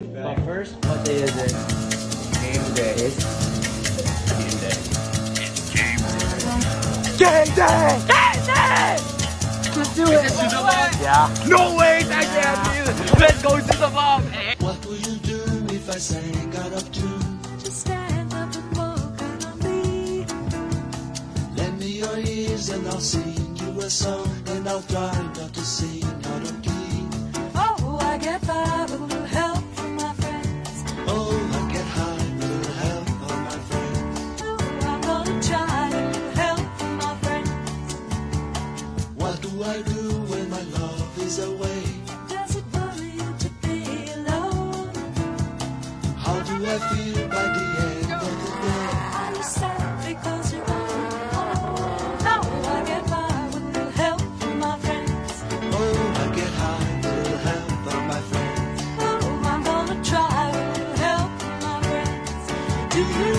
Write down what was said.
But first, what day is it? Game day. It's game day. Game day! Game day! Let's do it! Yeah. No way! I can't do this! Let's go to the bomb! What will you do if I sang out of tune? Just stand up and walk out on me. Lend me your ears and I'll sing you a song and I'll try not to sing Do I do when my love is away? Does it feel to be alone? How do I feel about the end of the day? I'm sad because you're gone. Now I get high to help my friends. Oh, I get high to help my friends. Oh, I'm gonna try to help my friends. Do you